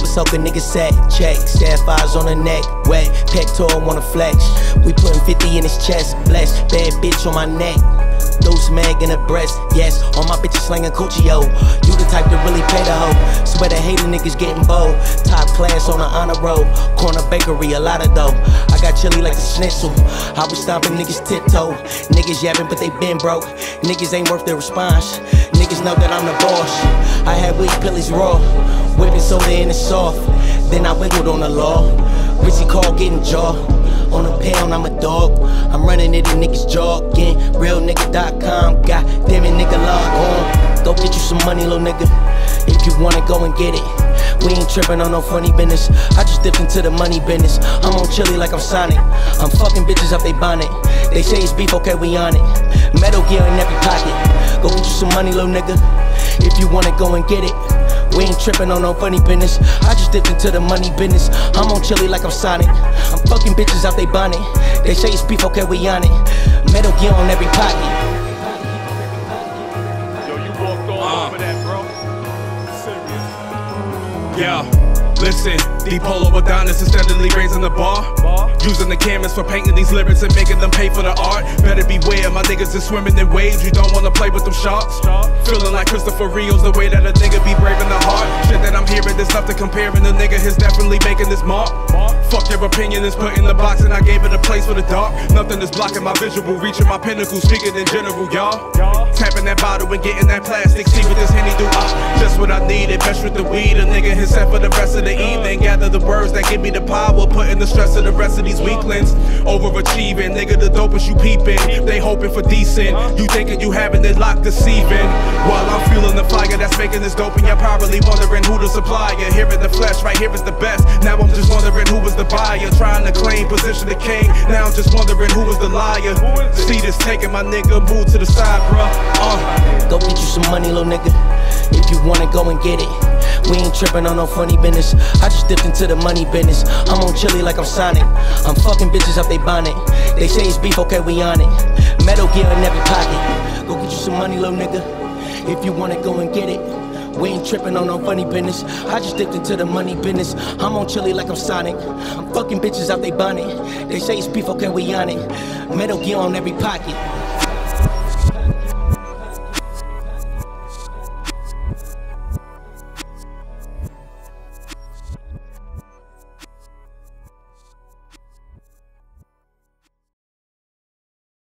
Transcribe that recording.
soak a nigga sack. Check, sapphires on the neck. Wet, pectoral wanna flex. We putting 50 in his chest. Blessed, bad bitch on my neck. Loose mag in the breast, yes. All my bitches slanging yo. You the type to really pay the hoe. Swear the hater niggas getting bold. Top class on the honor roll. Corner bakery, a lot of dough. I got chili like a schnitzel. I was stomping niggas tiptoe. Niggas yapping, but they been broke. Niggas ain't worth their response. Niggas know that I'm the boss. I had weed pillies raw. Whipping soda in the soft. Then I wiggled on the law. Rizzy call getting jaw. On a pound, I'm a dog. I'm running it in niggas jogging. Realnigga.com. God damn it, nigga, log on. Go get you some money, little nigga. If you wanna go and get it. We ain't tripping on no funny business. I just dipped into the money business. I'm on chilly like I'm Sonic. I'm fucking bitches up they bonnet. They say it's beef, okay, we on it. Metal gear in every pocket. Go get you some money, little nigga. If you wanna go and get it. We ain't tripping on no funny business. I just dipped into the money business. I'm on chilly like I'm Sonic. I'm fucking bitches out they bonnet. They say it's beef, okay, we on it. Metal gear on every pocket. Yo, you walked all ah. over that, bro. Yeah, listen, D-Polo Adonis is steadily raising the bar. Using the canvas for painting these lyrics and making them pay for the art. Better beware, my niggas is swimming in waves. You don't wanna play with them sharks. Feeling like Christopher Rios, the way that a nigga be brave there's nothing comparing. The nigga is definitely making this mark. Fuck your opinion, is put in the box and I gave it a place for the dark. Nothing is blocking my visual, reaching my pinnacle, speaking in general, y'all. Tapping that bottle and getting that plastic. See what this henny do. Ah, just what I needed. Best with the weed. A nigga hit set for the rest of the evening. Gather the words that give me the power. Putting the stress of the rest of these weaklings. Overachieving. Nigga, the dopest you peeping. They hoping for decent. You thinking you having it locked deceiving. While making this dope. And you're probably wondering who the supplier. Here in the flesh, right here is the best. Now I'm just wondering who was the buyer. Trying to claim position the king. Now I'm just wondering who was the liar. See this taking my nigga. Move to the side, bruh. Uh. Go get you some money, little nigga. If you wanna go and get it. We ain't tripping on no funny business. I just dipped into the money business. I'm on chilly like I'm Sonic. I'm fucking bitches up they bonnet. They say it's beef, okay, we on it. Metal gear in every pocket. Go get you some money, little nigga. If you wanna go and get it. We ain't tripping on no funny business. I just dipped into the money business. I'm on chilly like I'm Sonic. I'm fucking bitches out they bonnet. They say it's beef, okay, we on it. Metal gear on every pocket.